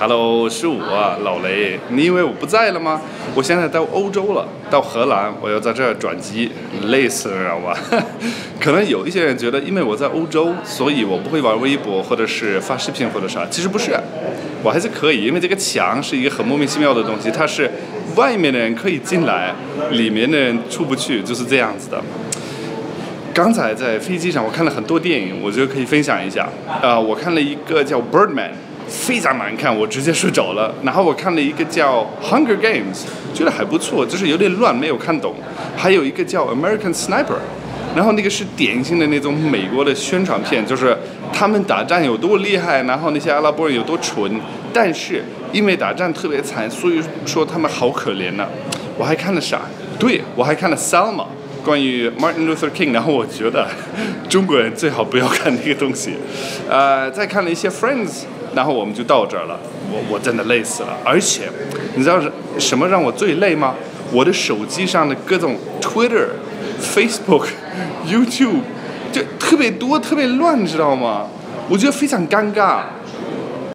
Hello，是我老雷。你以为我不在了吗？我现在到欧洲了，到荷兰，我要在这儿转机，累死了，知道吧？可能有一些人觉得，因为我在欧洲，所以我不会玩微博或者是发视频或者啥。其实不是，我还是可以，因为这个墙是一个很莫名其妙的东西，它是外面的人可以进来，里面的人出不去，就是这样子的。刚才在飞机上，我看了很多电影，我觉得可以分享一下。啊，我看了一个叫《Birdman》。非常难看，我直接睡着了。然后我看了一个叫《Hunger Games》，觉得还不错，就是有点乱，没有看懂。还有一个叫《American Sniper》，然后那个是典型的那种美国的宣传片，就是他们打仗有多厉害，然后那些阿拉伯人有多蠢。但是因为打仗特别惨，所以说他们好可怜呢。我还看了啥？对，我还看了《Selma》，关于 Martin Luther King。然后我觉得中国人最好不要看那个东西。呃，再看了一些《Friends》。然后我们就到这儿了，我我真的累死了，而且你知道什么让我最累吗？我的手机上的各种 Twitter、Facebook、YouTube 就特别多，特别乱，你知道吗？我觉得非常尴尬。